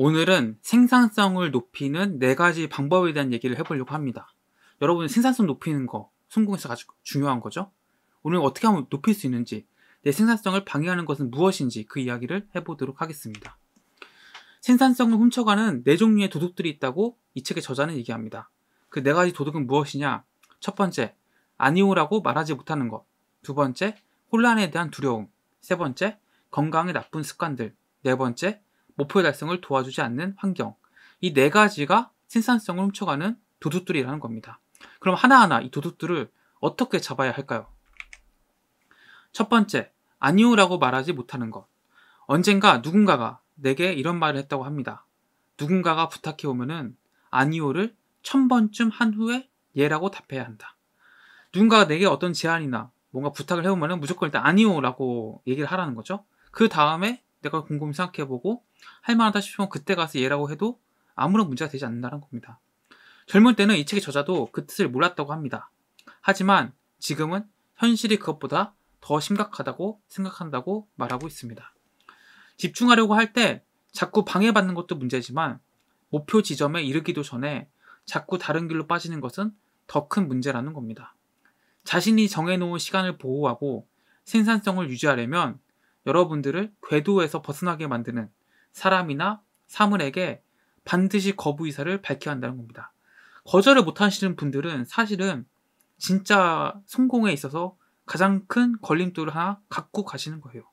오늘은 생산성을 높이는 네 가지 방법에 대한 얘기를 해보려고 합니다. 여러분 생산성 높이는 거 성공에서 아주 중요한 거죠. 오늘 어떻게 하면 높일 수 있는지 내 생산성을 방해하는 것은 무엇인지 그 이야기를 해보도록 하겠습니다. 생산성을 훔쳐가는 네 종류의 도둑들이 있다고 이 책의 저자는 얘기합니다. 그 네 가지 도둑은 무엇이냐? 첫 번째, 아니오라고 말하지 못하는 것. 두 번째, 혼란에 대한 두려움. 세 번째, 건강에 나쁜 습관들. 네 번째, 목표 달성을 도와주지 않는 환경. 이 네 가지가 생산성을 훔쳐가는 도둑들이라는 겁니다. 그럼 하나하나 이 도둑들을 어떻게 잡아야 할까요? 첫 번째, 아니오라고 말하지 못하는 것. 언젠가 누군가가 내게 이런 말을 했다고 합니다. 누군가가 부탁해 오면은 아니오를 천 번쯤 한 후에 예라고 답해야 한다. 누군가가 내게 어떤 제안이나 뭔가 부탁을 해오면은 무조건 일단 아니오라고 얘기를 하라는 거죠. 그 다음에 내가 곰곰이 생각해보고 할 만하다 싶으면 그때 가서 예라고 해도 아무런 문제가 되지 않는다는 겁니다. 젊을 때는 이 책의 저자도 그 뜻을 몰랐다고 합니다. 하지만 지금은 현실이 그것보다 더 심각하다고 생각한다고 말하고 있습니다. 집중하려고 할 때 자꾸 방해받는 것도 문제지만 목표 지점에 이르기도 전에 자꾸 다른 길로 빠지는 것은 더 큰 문제라는 겁니다. 자신이 정해놓은 시간을 보호하고 생산성을 유지하려면 여러분들을 궤도에서 벗어나게 만드는 사람이나 사물에게 반드시 거부 의사를 밝혀야 한다는 겁니다. 거절을 못 하시는 분들은 사실은 진짜 성공에 있어서 가장 큰 걸림돌을 하나 갖고 가시는 거예요.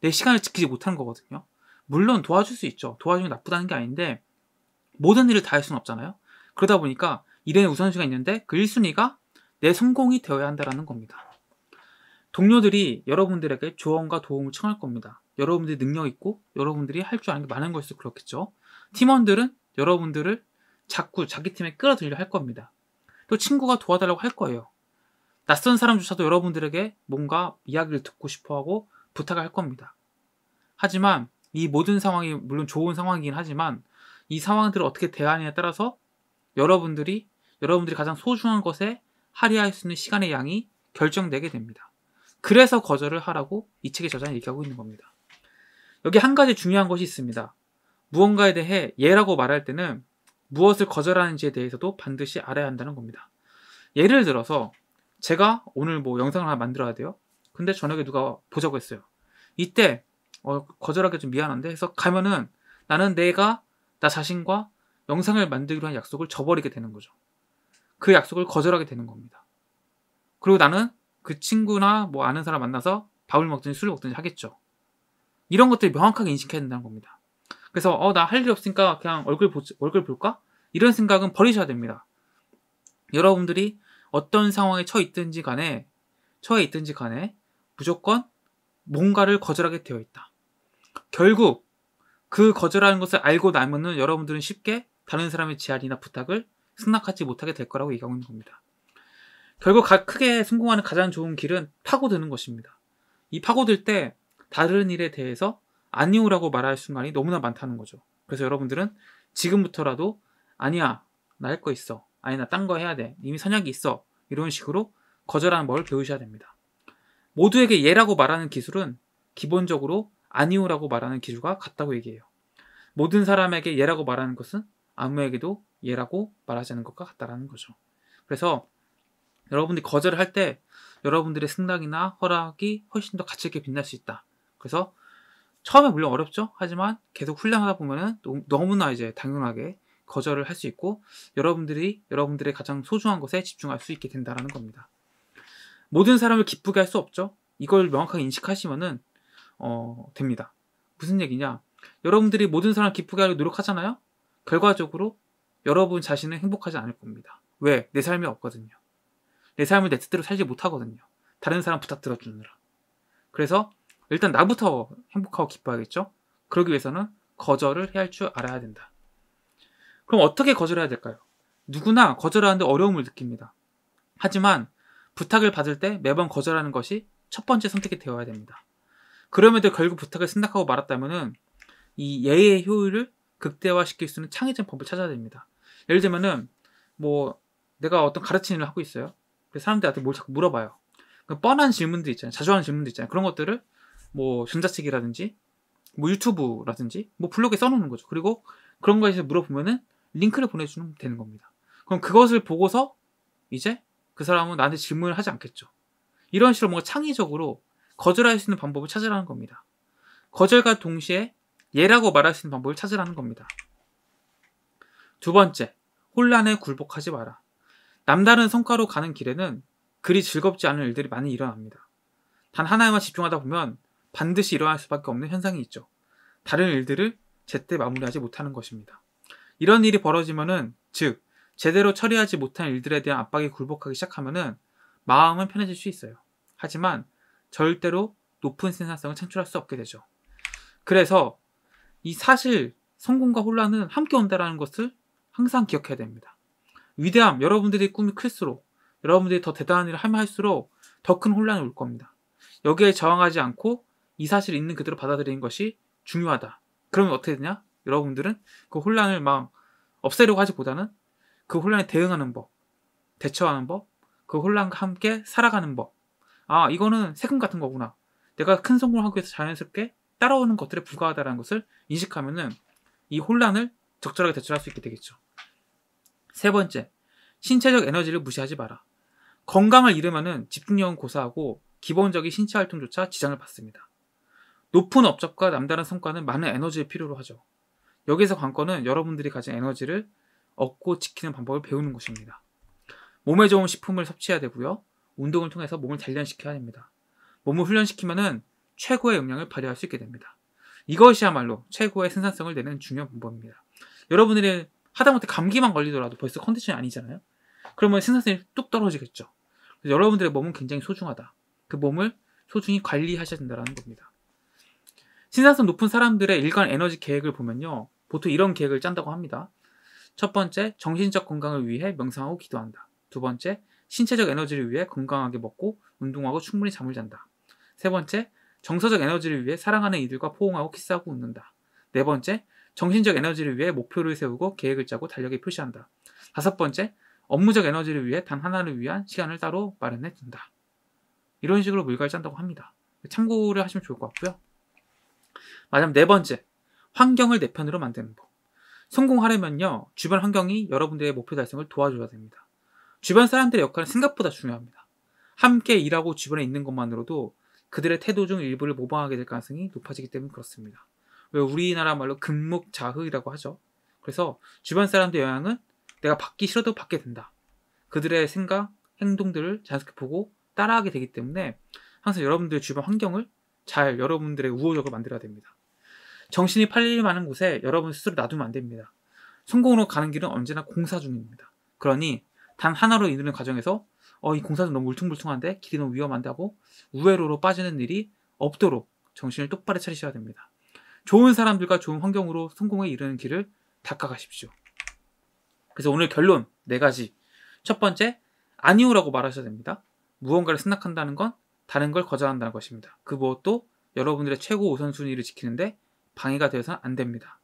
내 시간을 지키지 못하는 거거든요. 물론 도와줄 수 있죠. 도와주는 게 나쁘다는 게 아닌데 모든 일을 다 할 수는 없잖아요. 그러다 보니까 일에는 우선순위가 있는데 그 1순위가 내 성공이 되어야 한다는 겁니다. 동료들이 여러분들에게 조언과 도움을 청할 겁니다. 여러분들이 능력 있고 여러분들이 할 줄 아는 게 많은 것일수록 그렇겠죠. 팀원들은 여러분들을 자꾸 자기 팀에 끌어들려 할 겁니다. 또 친구가 도와달라고 할 거예요. 낯선 사람조차도 여러분들에게 뭔가 이야기를 듣고 싶어 하고 부탁을 할 겁니다. 하지만 이 모든 상황이 물론 좋은 상황이긴 하지만 이 상황들을 어떻게 대하느냐에 따라서 여러분들이 여러분들이 가장 소중한 것에 할애할 수 있는 시간의 양이 결정되게 됩니다. 그래서 거절을 하라고 이 책의 저자는 얘기하고 있는 겁니다. 여기 한 가지 중요한 것이 있습니다. 무언가에 대해 예라고 말할 때는 무엇을 거절하는지에 대해서도 반드시 알아야 한다는 겁니다. 예를 들어서 제가 오늘 뭐 영상을 하나 만들어야 돼요. 근데 저녁에 누가 보자고 했어요. 이때 어, 거절하기 좀 미안한데 해서 가면은 나는 내가 나 자신과 영상을 만들기로 한 약속을 저버리게 되는 거죠. 그 약속을 거절하게 되는 겁니다. 그리고 나는 그 친구나 뭐 아는 사람 만나서 밥을 먹든지 술을 먹든지 하겠죠. 이런 것들을 명확하게 인식해야 된다는 겁니다. 그래서 어 나 할 일 없으니까 그냥 얼굴 보 얼굴 볼까? 이런 생각은 버리셔야 됩니다. 여러분들이 어떤 상황에 처해 있든지 간에 처해 있든지 간에 무조건 뭔가를 거절하게 되어 있다. 결국 그 거절하는 것을 알고 나면은 여러분들은 쉽게 다른 사람의 제안이나 부탁을 승낙하지 못하게 될 거라고 얘기하고 있는 겁니다. 결국 크게 성공하는 가장 좋은 길은 파고드는 것입니다. 이 파고들 때 다른 일에 대해서 아니오라고 말할 순간이 너무나 많다는 거죠. 그래서 여러분들은 지금부터라도 아니야 나 할 거 있어 아니 나 딴 거 해야 돼 이미 선약이 있어 이런 식으로 거절하는 법을 배우셔야 됩니다. 모두에게 예라고 말하는 기술은 기본적으로 아니오라고 말하는 기술과 같다고 얘기해요. 모든 사람에게 예라고 말하는 것은 아무에게도 예라고 말하지 않는 것과 같다라는 거죠. 그래서 여러분들이 거절을 할 때 여러분들의 승낙이나 허락이 훨씬 더 가치 있게 빛날 수 있다. 그래서 처음에 물론 어렵죠. 하지만 계속 훈련하다 보면은 너무나 이제 당연하게 거절을 할 수 있고 여러분들이 여러분들의 가장 소중한 것에 집중할 수 있게 된다는 겁니다. 모든 사람을 기쁘게 할 수 없죠. 이걸 명확하게 인식하시면은 어, 됩니다. 무슨 얘기냐? 여러분들이 모든 사람을 기쁘게 하려고 노력하잖아요. 결과적으로 여러분 자신은 행복하지 않을 겁니다. 왜? 내 삶이 없거든요. 내 삶을 내 뜻대로 살지 못하거든요. 다른 사람 부탁 들어주느라. 그래서 일단 나부터 행복하고 기뻐야겠죠? 그러기 위해서는 거절을 해야 할 줄 알아야 된다. 그럼 어떻게 거절해야 될까요? 누구나 거절하는데 어려움을 느낍니다. 하지만 부탁을 받을 때 매번 거절하는 것이 첫 번째 선택이 되어야 됩니다. 그럼에도 결국 부탁을 승낙하고 말았다면은 이 예의 효율을 극대화시킬 수 있는 창의적 법을 찾아야 됩니다. 예를 들면은 뭐 내가 어떤 가르치는 일을 하고 있어요. 사람들한테 뭘 자꾸 물어봐요. 그 뻔한 질문들 있잖아요. 자주 하는 질문들 있잖아요. 그런 것들을 뭐 전자책이라든지 뭐 유튜브라든지 뭐 블로그에 써놓는 거죠. 그리고 그런 거에서 물어보면은 링크를 보내주면 되는 겁니다. 그럼 그것을 보고서 이제 그 사람은 나한테 질문을 하지 않겠죠. 이런 식으로 뭔가 창의적으로 거절할 수 있는 방법을 찾으라는 겁니다. 거절과 동시에 예라고 말할 수 있는 방법을 찾으라는 겁니다. 두 번째, 혼란에 굴복하지 마라. 남다른 성과로 가는 길에는 그리 즐겁지 않은 일들이 많이 일어납니다. 단 하나에만 집중하다 보면 반드시 일어날 수밖에 없는 현상이 있죠. 다른 일들을 제때 마무리하지 못하는 것입니다. 이런 일이 벌어지면은, 즉, 제대로 처리하지 못한 일들에 대한 압박이 굴복하기 시작하면은 마음은 편해질 수 있어요. 하지만 절대로 높은 생산성을 창출할 수 없게 되죠. 그래서 이 사실 성공과 혼란은 함께 온다라는 것을 항상 기억해야 됩니다. 위대함, 여러분들의 꿈이 클수록 여러분들이 더 대단한 일을 하면 할수록 더 큰 혼란이 올 겁니다. 여기에 저항하지 않고 이 사실을 있는 그대로 받아들이는 것이 중요하다. 그러면 어떻게 되냐? 여러분들은 그 혼란을 막 없애려고 하기보다는 그 혼란에 대응하는 법, 대처하는 법, 그 혼란과 함께 살아가는 법. 아, 이거는 세금 같은 거구나. 내가 큰 성공을 하기 위해서 자연스럽게 따라오는 것들에 불과하다는 것을 인식하면은 이 혼란을 적절하게 대처할 수 있게 되겠죠. 세 번째, 신체적 에너지를 무시하지 마라. 건강을 잃으면은 집중력은 고사하고 기본적인 신체 활동조차 지장을 받습니다. 높은 업적과 남다른 성과는 많은 에너지를 필요로 하죠. 여기서 관건은 여러분들이 가진 에너지를 얻고 지키는 방법을 배우는 것입니다. 몸에 좋은 식품을 섭취해야 되고요. 운동을 통해서 몸을 단련시켜야 됩니다. 몸을 훈련시키면은 최고의 역량을 발휘할 수 있게 됩니다. 이것이야말로 최고의 생산성을 내는 중요한 방법입니다. 여러분들이 하다못해 감기만 걸리더라도 벌써 컨디션이 아니잖아요. 그러면 생산성이 뚝 떨어지겠죠. 여러분들의 몸은 굉장히 소중하다. 그 몸을 소중히 관리하셔야 된다는 겁니다. 생산성 높은 사람들의 일간 에너지 계획을 보면요. 보통 이런 계획을 짠다고 합니다. 첫 번째, 정신적 건강을 위해 명상하고 기도한다. 두 번째, 신체적 에너지를 위해 건강하게 먹고 운동하고 충분히 잠을 잔다. 세 번째, 정서적 에너지를 위해 사랑하는 이들과 포옹하고 키스하고 웃는다. 네 번째, 정신적 에너지를 위해 목표를 세우고 계획을 짜고 달력에 표시한다. 다섯 번째, 업무적 에너지를 위해 단 하나를 위한 시간을 따로 마련해 둔다. 이런 식으로 물가를 짠다고 합니다. 참고를 하시면 좋을 것 같고요. 마지막 네 번째, 환경을 내 편으로 만드는 법. 성공하려면요, 주변 환경이 여러분들의 목표 달성을 도와줘야 됩니다. 주변 사람들의 역할은 생각보다 중요합니다. 함께 일하고 주변에 있는 것만으로도 그들의 태도 중 일부를 모방하게 될 가능성이 높아지기 때문에 그렇습니다. 왜 우리나라 말로 금목자흑이라고 하죠. 그래서 주변 사람들의 영향은 내가 받기 싫어도 받게 된다. 그들의 생각, 행동들을 자연스럽게 보고 따라하게 되기 때문에 항상 여러분들의 주변 환경을 잘 여러분들의 우호적으로 만들어야 됩니다. 정신이 팔릴 만한 곳에 여러분 스스로 놔두면 안 됩니다. 성공으로 가는 길은 언제나 공사 중입니다. 그러니 단 하나로 이르는 과정에서 어, 이 공사도 너무 울퉁불퉁한데 길이 너무 위험한데 하고 우회로로 빠지는 일이 없도록 정신을 똑바로 차리셔야 됩니다. 좋은 사람들과 좋은 환경으로 성공에 이르는 길을 닦아가십시오. 그래서 오늘 결론 네 가지. 첫 번째, 아니오라고 말하셔야 됩니다. 무언가를 생각한다는 건 다른 걸 거절한다는 것입니다. 그 무엇도 여러분들의 최고 우선순위를 지키는데 방해가 되어서는 안 됩니다.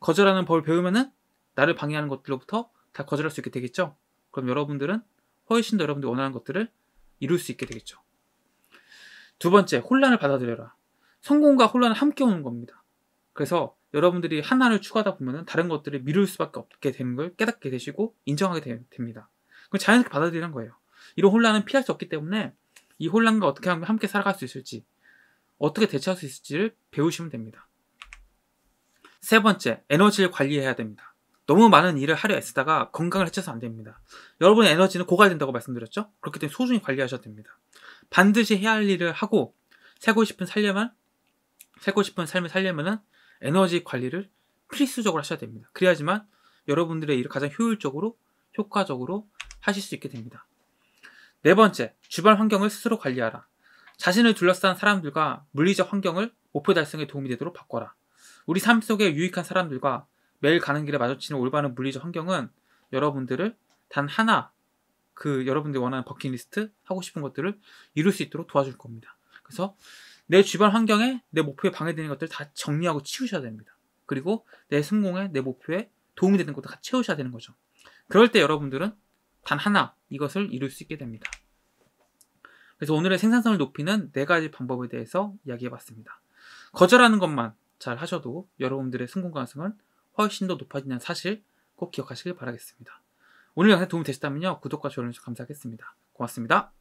거절하는 법을 배우면은 나를 방해하는 것들로부터 다 거절할 수 있게 되겠죠? 그럼 여러분들은 훨씬 더 여러분들이 원하는 것들을 이룰 수 있게 되겠죠. 두 번째, 혼란을 받아들여라. 성공과 혼란은 함께 오는 겁니다. 그래서 여러분들이 하나를 추가하다 보면 다른 것들을 미룰 수밖에 없게 되는 걸 깨닫게 되시고 인정하게 되, 됩니다. 그럼 자연스럽게 받아들이는 거예요. 이런 혼란은 피할 수 없기 때문에 이 혼란과 어떻게 하면 함께 살아갈 수 있을지, 어떻게 대처할 수 있을지를 배우시면 됩니다. 세 번째, 에너지를 관리해야 됩니다. 너무 많은 일을 하려 애쓰다가 건강을 해쳐서 안 됩니다. 여러분의 에너지는 고갈된다고 말씀드렸죠? 그렇기 때문에 소중히 관리하셔야 됩니다. 반드시 해야 할 일을 하고 살고 싶은 살려면 살고 싶은 삶을 살려면은 에너지 관리를 필수적으로 하셔야 됩니다. 그래야지만 여러분들의 일을 가장 효율적으로 효과적으로 하실 수 있게 됩니다. 네 번째, 주변 환경을 스스로 관리하라. 자신을 둘러싼 사람들과 물리적 환경을 목표 달성에 도움이 되도록 바꿔라. 우리 삶 속에 유익한 사람들과 매일 가는 길에 마주치는 올바른 물리적 환경은 여러분들을 단 하나 그 여러분들이 원하는 버킷리스트 하고 싶은 것들을 이룰 수 있도록 도와줄 겁니다. 그래서 내 주변 환경에 내 목표에 방해되는 것들 다 정리하고 치우셔야 됩니다. 그리고 내 성공에 내 목표에 도움이 되는 것도 다 채우셔야 되는 거죠. 그럴 때 여러분들은 단 하나 이것을 이룰 수 있게 됩니다. 그래서 오늘의 생산성을 높이는 네 가지 방법에 대해서 이야기해 봤습니다. 거절하는 것만 잘 하셔도 여러분들의 성공 가능성은 훨씬 더 높아진다는 사실 꼭 기억하시길 바라겠습니다. 오늘 영상 도움이 되셨다면요. 구독과 좋아요 감사하겠습니다. 고맙습니다.